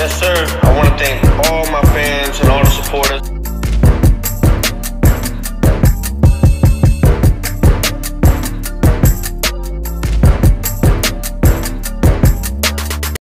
Yes, sir. I want to thank